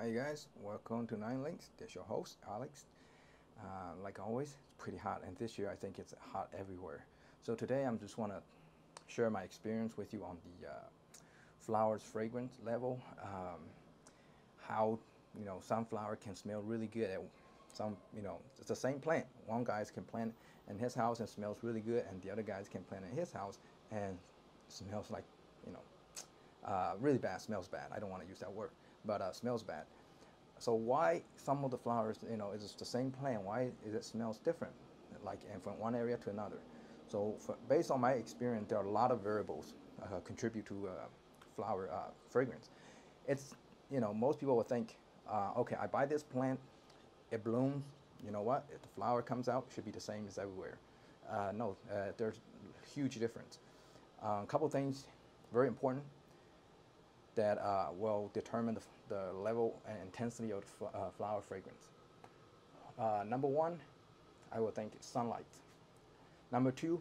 Hi guys, welcome to Nine Links. This your host, Alex. Uh, like always, it's pretty hot and this year I think it's hot everywhere. So today I'm just want to share my experience with you on the uh, flowers fragrance level. Um, how, you know, sunflower can smell really good at some, you know, it's the same plant. One guys can plant in his house and smells really good and the other guys can plant in his house and smells like, you know, uh, really bad, smells bad. I don't want to use that word, but uh, smells bad. So why some of the flowers, you know, is the same plant? Why is it smells different, like and from one area to another? So for, based on my experience, there are a lot of variables uh, contribute to uh, flower uh, fragrance. It's, you know, most people will think, uh, okay, I buy this plant, it blooms. You know what? If the flower comes out, it should be the same as everywhere. Uh, no, there's huge difference. A couple things, very important that uh, will determine the, the, level and intensity of the uh, flower fragrance. Uh, number one, I would think sunlight. Number two,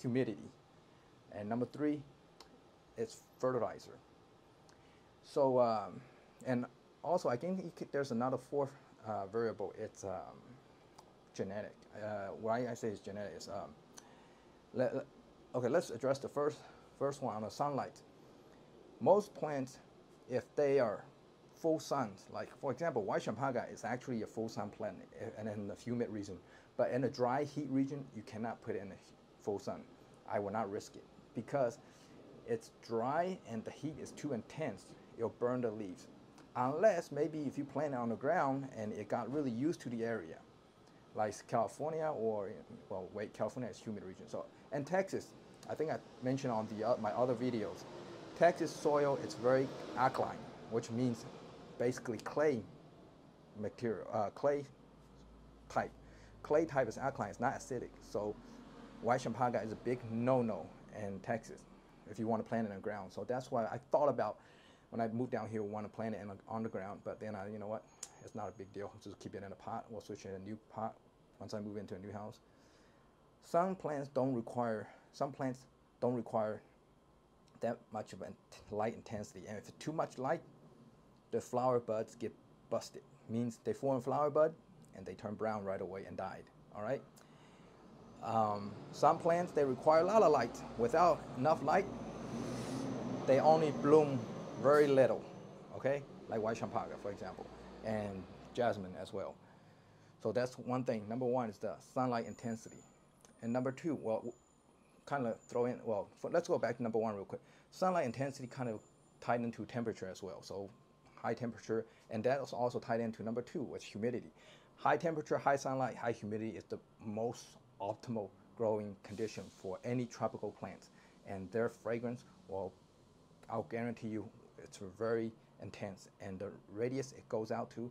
humidity. And number three, it's fertilizer. So, um, and also I think there's another fourth uh, variable, it's um, genetic. Uh, why I say it's genetic is, um, let, okay, let's address the first First one on the sunlight. Most plants, if they are full sun, like for example, white champaca is actually a full sun plant eh, and in the humid region. But in a dry heat region, you cannot put it in the full sun. I will not risk it because it's dry and the heat is too intense. It'll burn the leaves. Unless maybe if you plant it on the ground and it got really used to the area, like California or, well, wait, California is humid region. So, and Texas, I think I mentioned on the, uh, my other videos, Texas soil is very alkaline, which means basically clay material, uh, clay type. Clay type is alkaline, it's not acidic. So white champaca is a big no-no in Texas if you want to plant it in the ground. So that's why I thought about when I moved down here, want to plant it in, on the ground, but then I, you know what, it's not a big deal. Just keep it in a pot. We'll switch it to a new pot once I move into a new house. Some plants don't require some plants don't require that much of a light intensity. And if it's too much light, the flower buds get busted. Means they form flower bud and they turn brown right away and died. All right. Um, some plants they require a lot of light. Without enough light, they only bloom very little. Okay, like white champaca, for example, and jasmine as well. So that's one thing. Number one is the sunlight intensity, and number two, well, kind of throw in, well, for, let's go back to number one real quick. Sunlight intensity kind of tied into temperature as well. So high temperature, and that is also tied into number two, which humidity. High temperature, high sunlight, high humidity is the most optimal growing condition for any tropical plants. And their fragrance, well, I'll guarantee you it's very intense. And the radius it goes out to,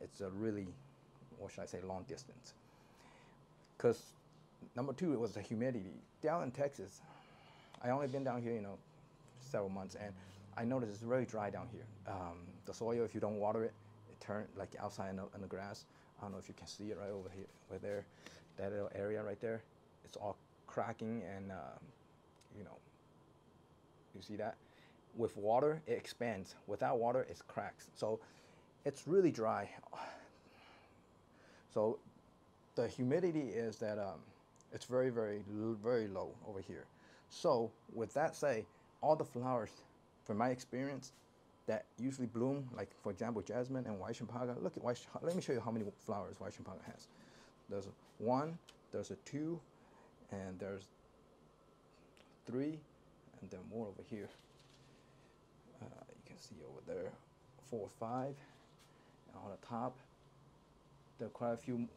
it's a really, what should I say, long distance. Because number two, it was the humidity. Down in Texas, I only been down here, you know, several months, and I noticed it's really dry down here. Um, the soil, if you don't water it, it turns like outside in the, in the, grass. I don't know if you can see it right over here, right there, that little area right there. It's all cracking and, uh, you know, you see that? With water, it expands. Without water, it cracks. So it's really dry. So the humidity is that um, it's very, very, very low over here. So with that say, all the flowers, from my experience, that usually bloom, like for example, jasmine and white. Look at white. Let me show you how many flowers white has. There's one, there's a two, and there's three, and then more over here. Uh, you can see over there, four, five, and on the top, there are quite a few,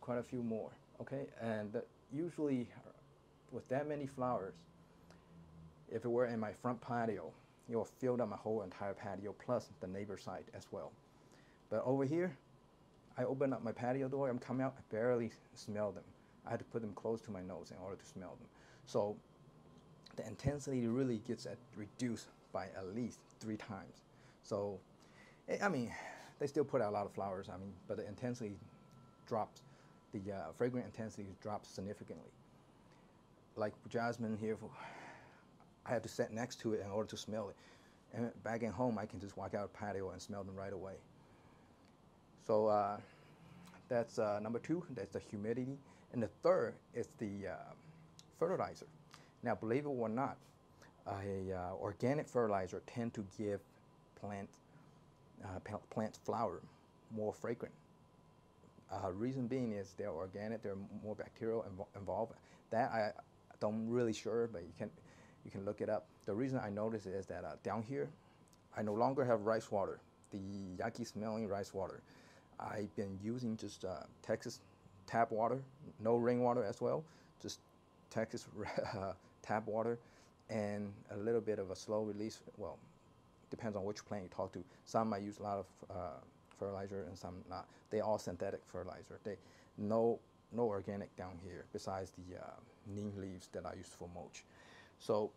quite a few more okay? And usually with that many flowers, if it were in my front patio, it will fill up my whole entire patio plus the neighbor side as well. But over here, I open up my patio door, I'm coming out, I barely smell them. I had to put them close to my nose in order to smell them. So the intensity really gets reduced by at least three times. So, eh, I mean, they still put out a lot of flowers, I mean, but the intensity drops the uh, fragrant intensity drops significantly. Like jasmine here, I had to sit next to it in order to smell it. And back at home, I can just walk out the patio and smell them right away. So uh, that's uh, number two, that's the humidity. And the third is the uh, fertilizer. Now, believe it or not, a uh, organic fertilizer tend to give plant uh, plant flower more fragrant. Uh, reason being is they're organic, they're more bacterial inv involved. That I don't really sure, but you can you can look it up. The reason I notice is that uh, down here, I no longer have rice water, the yucky smelling rice water. I've been using just uh, Texas tap water, no rainwater as well, just Texas tap water, and a little bit of a slow release. Well, depends on which plant you talk to. Some might use a lot of uh, fertilizer and some not. They all synthetic fertilizer. They no no organic down here besides the uh, neem leaves that I use for mulch. So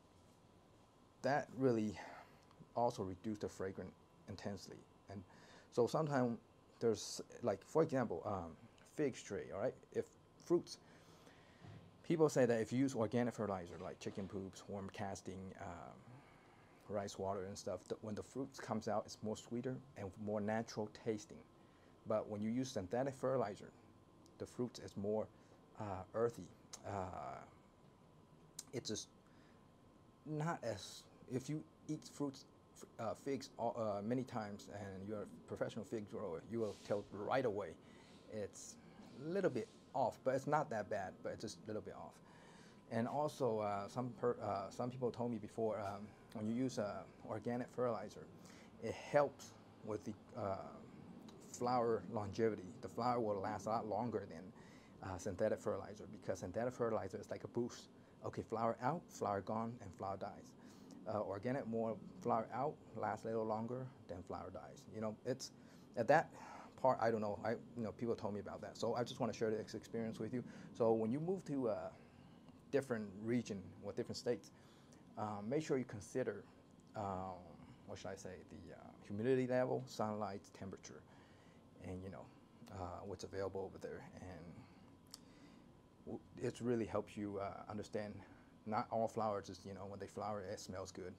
that really also reduced the fragrance intensely. And so sometimes there's like for example, um, fig tree. All right, if fruits. People say that if you use organic fertilizer like chicken poops, worm casting, um, rice water and stuff, the, when the fruit comes out, it's more sweeter and more natural tasting. But when you use synthetic fertilizer, the fruit is more uh, earthy. Uh, it's just not as if you eat fruits, uh, figs uh, many times, and you're a professional fig grower, you will tell right away it's a little bit off, but it's not that bad, but it's just a little bit off. And also, uh, some per, uh, some people told me before um, when you use uh, organic fertilizer, it helps with the uh, flower longevity. The flower will last a lot longer than uh, synthetic fertilizer because synthetic fertilizer is like a boost. Okay, flower out, flower gone, and flower dies. Uh, organic more flower out, lasts a little longer, than flower dies. You know, it's at that part. I don't know. I you know people told me about that, so I just want to share this experience with you. So when you move to different region or different states, um, make sure you consider, um, what should I say, the uh, humidity level, sunlight, temperature, and you know, uh, what's available over there. And it really helps you uh, understand not all flowers you know, when they flower, it smells good.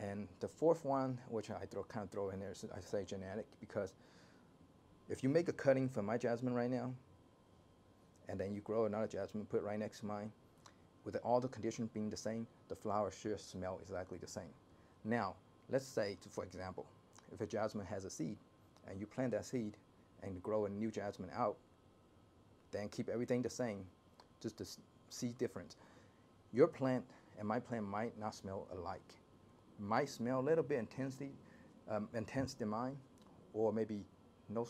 And the fourth one, which I throw, kind of throw in there, is I say genetic because if you make a cutting from my jasmine right now, and then you grow another jasmine, put it right next to mine, with all the conditions being the same, the flower should smell exactly the same. Now, let's say, for example, if a jasmine has a seed, and you plant that seed and grow a new jasmine out, then keep everything the same, just to see difference. Your plant and my plant might not smell alike. Might smell a little bit intensely, um, intense than mine, or maybe no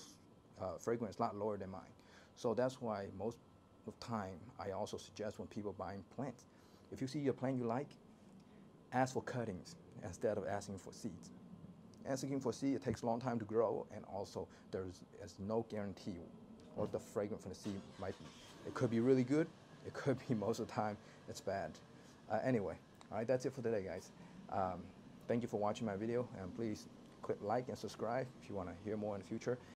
uh, fragrance a lot lower than mine. So that's why most of time, I also suggest when people buying plants, if you see a plant you like, ask for cuttings instead of asking for seeds. Asking for seed, it takes a long time to grow, and also there's, there's no guarantee what the fragrance from the seed might be. It could be really good, it could be most of the time it's bad. Uh, anyway, all right, that's it for today, guys. Um, thank you for watching my video, and please click like and subscribe if you want to hear more in the future.